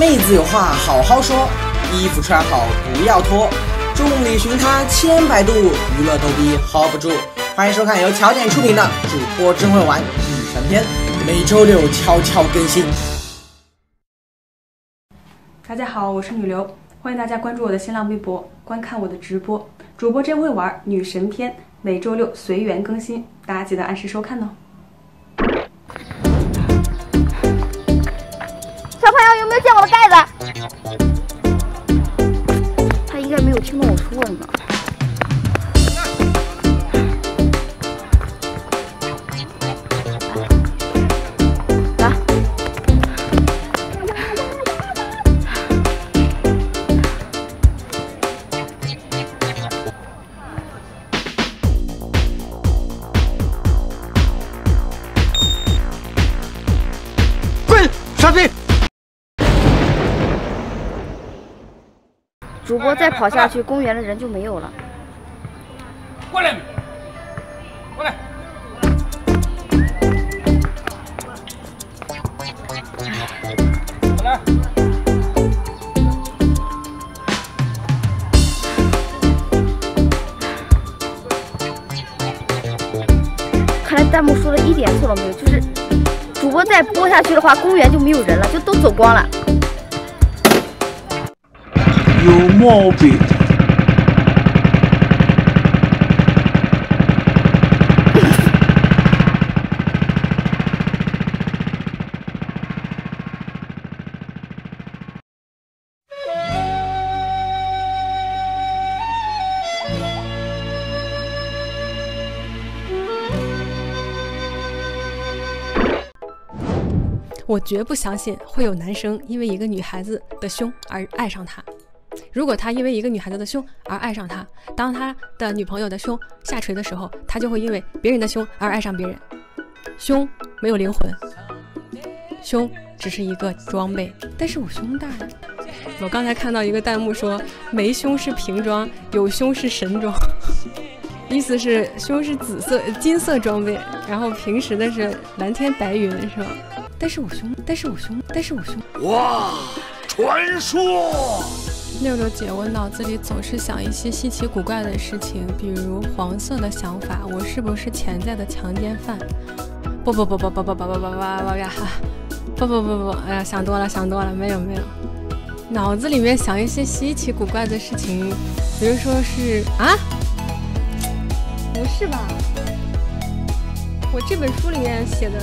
妹子有话好好说，衣服穿好不要脱。众里寻他千百度，娱乐逗逼 hold 不住。欢迎收看由乔点出品的主播真会玩女神篇，每周六悄悄更新。大家好，我是女流，欢迎大家关注我的新浪微博，观看我的直播。主播真会玩女神篇，每周六随缘更新，大家记得按时收看哦。他应该没有听到我说什么主播再跑下去，公园的人就没有了。过来，过来。过来。看来弹幕说的一点错都没有，就是主播再播下去的话，公园就没有人了，就都走光了。有毛病。我绝不相信会有男生因为一个女孩子的胸而爱上她。如果他因为一个女孩子的胸而爱上她，当他的女朋友的胸下垂的时候，他就会因为别人的胸而爱上别人。胸没有灵魂，胸只是一个装备。但是我胸大呀。我刚才看到一个弹幕说，没胸是瓶装，有胸是神装，意思是胸是紫色、金色装备，然后平时的是蓝天白云，是吧？但是我胸，但是我胸，但是我胸。哇，传说！六六姐，我脑子里总是想一些稀奇古怪的事情，比如黄色的想法，我是不是潜在的强奸犯？不不不不不不不不不不不呀！不不不不，哎呀，想多了想多了，没有没有，脑子里面想一些稀奇古怪的事情，比如说是啊，不是吧？我这本书里面写的。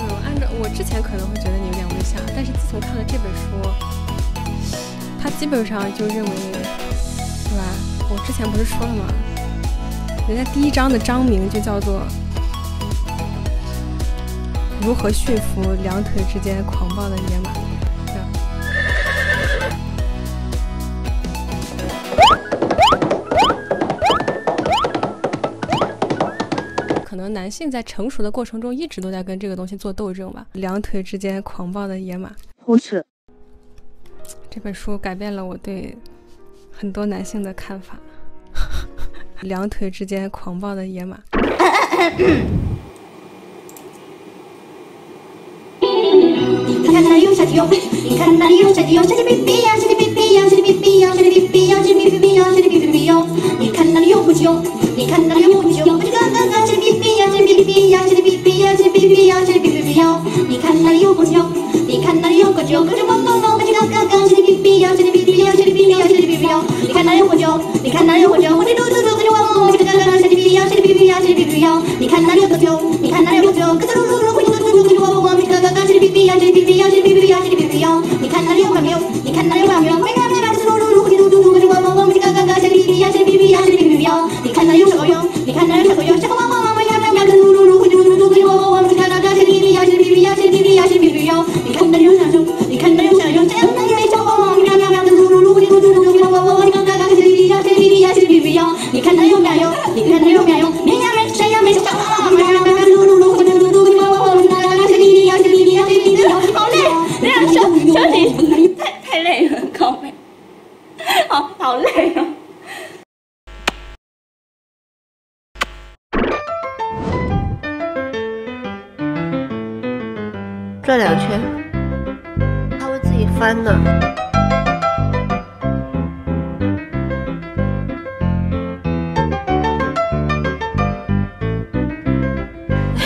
我按照我之前可能会觉得你想，但是自从看了这本书，他基本上就认为，对吧？我之前不是说了吗？人家第一章的章名就叫做“如何驯服两腿之间狂暴的野马”。能男性在成熟的过程中一直都在跟这个东西做斗争吧。两腿之间狂暴的野马，偷吃。这本书改变了我对很多男性的看法。两腿之间狂暴的野马。你看那里有小鸡哟，你看那里有小鸡哟，小鸡哔哔呀，小鸡哔哔呀，小鸡哔哔呀，小鸡哔哔呀，小鸡哔哔呀，小鸡哔哔哟。你看那里有母鸡哟，你看那里有母那里有个桥，你看那里有个桥，可是咚咚咚，嘎吱嘎嘎嘎，吱哩哔哔呀，吱哩哔哔呀，吱哩哔哔呀，吱哩哔哔呀，你看那里有个桥，你看那里有个桥，我这汪汪汪，嘎吱嘎嘎嘎，吱哩哔哔呀，吱哩哔哔呀，吱哩哔哔呀，你看那里有个桥，你看那里有个桥，可是咚汪汪，嘎吱嘎嘎嘎，嘎吱哩哔哔呀，吱哩哔哔呀，吱哩哔哔呀，吱哩哔哔呀，你看那里有个庙，你看那里有个庙。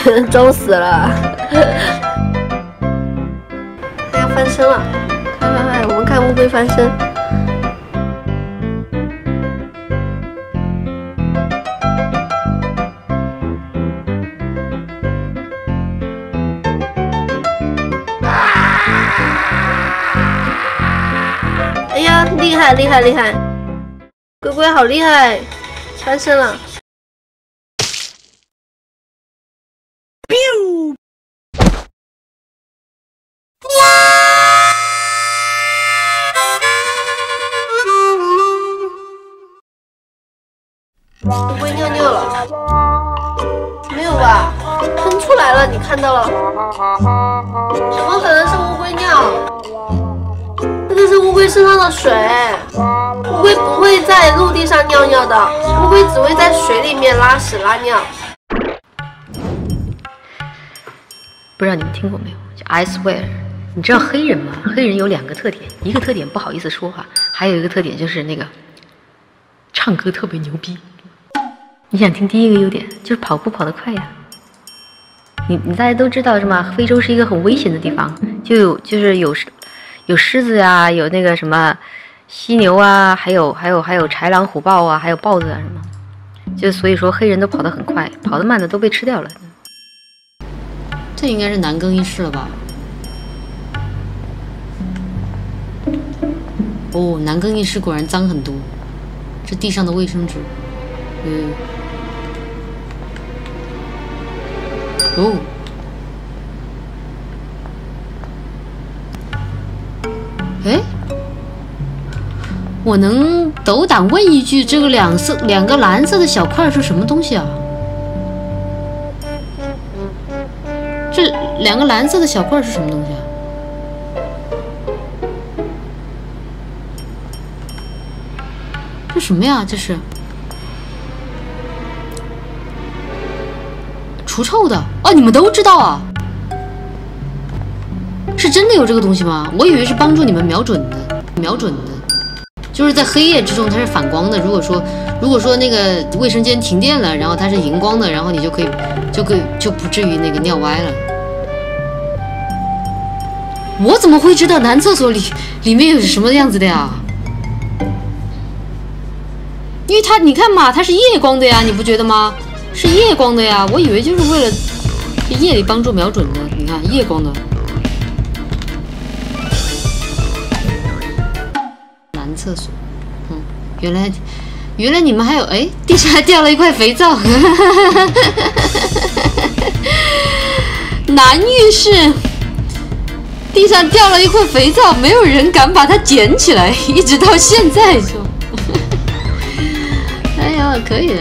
装死了，它要翻身了！快快快，我们看乌龟翻身。哎呀，厉害厉害厉害！龟龟好厉害，翻身了。乌龟尿尿了，没有吧？喷出来了，你看到了？怎么可能是乌龟尿？这个是乌龟身上的水。乌龟不会在陆地上尿尿的，乌龟只会在水里面拉屎拉尿。不知道你们听过没有？叫 I swear。你知道黑人吗？黑人有两个特点，一个特点不好意思说话，还有一个特点就是那个唱歌特别牛逼。你想听第一个优点，就是跑步跑得快呀。你你大家都知道是吗？非洲是一个很危险的地方，就有就是有有狮子呀，有那个什么犀牛啊，还有还有还有豺狼虎豹啊，还有豹子啊什么。就所以说黑人都跑得很快，跑得慢的都被吃掉了。这应该是男更衣室了吧？哦，男更衣室果然脏很多，这地上的卫生纸，嗯，哦，哎，我能斗胆问一句，这个两色两个蓝色的小块是什么东西啊？这两个蓝色的小块是什么东西啊？这什么呀？这是除臭的哦！你们都知道啊？是真的有这个东西吗？我以为是帮助你们瞄准的，瞄准的，就是在黑夜之中它是反光的。如果说如果说那个卫生间停电了，然后它是荧光的，然后你就可以就可以就不至于那个尿歪了。我怎么会知道男厕所里里面有什么样子的呀？因为它，你看嘛，它是夜光的呀，你不觉得吗？是夜光的呀，我以为就是为了夜里帮助瞄准的。你看，夜光的男厕所，嗯，原来原来你们还有哎，地上还掉了一块肥皂，男浴室地上掉了一块肥皂，没有人敢把它捡起来，一直到现在就。哎呀，可以的，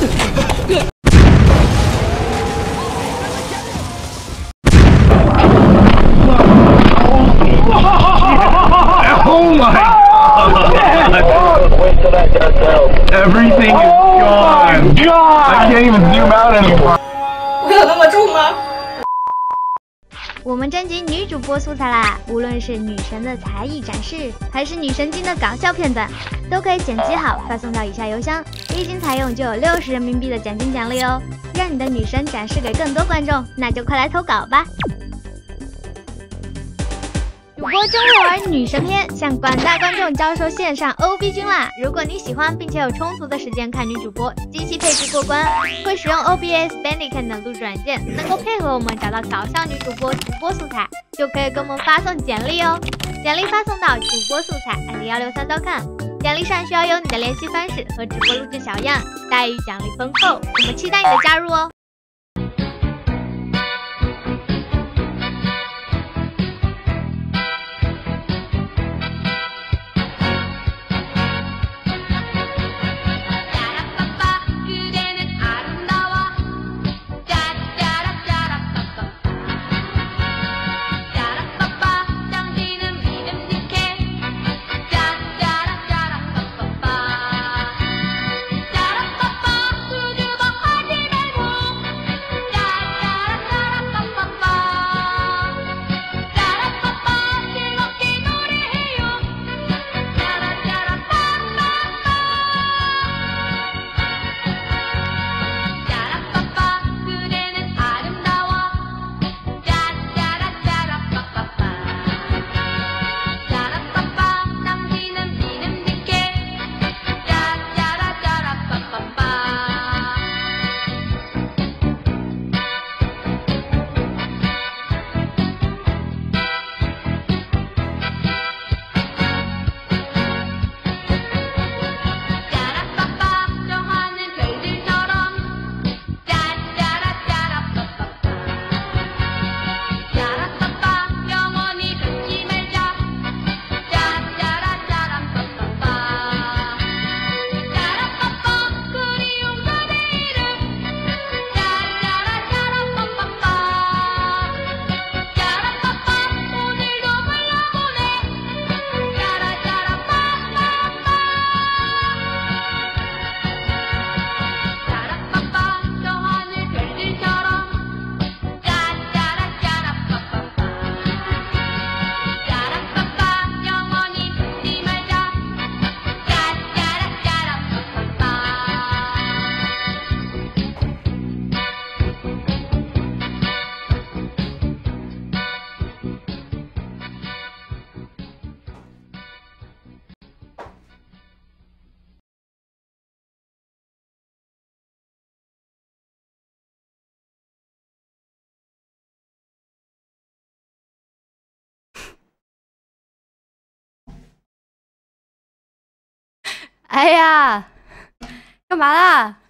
女主播素材啦！无论是女神的才艺展示，还是女神经的搞笑片段，都可以剪辑好发送到以下邮箱，一经采用就有六十人民币的奖金奖励哦！让你的女神展示给更多观众，那就快来投稿吧！主播真会玩女神篇，向广大观众招收线上 OB 君啦！如果你喜欢并且有充足的时间看女主播，机器配置过关，会使用 OBS、Bandicam 等录制软件，能够配合我们找到搞笑女主播直播素材，就可以给我们发送简历哦！简历发送到主播素材 at 幺六三 .com，简历上需要有你的联系方式和直播录制小样，待遇奖励丰厚，我们期待你的加入哦。哎呀，干嘛啦？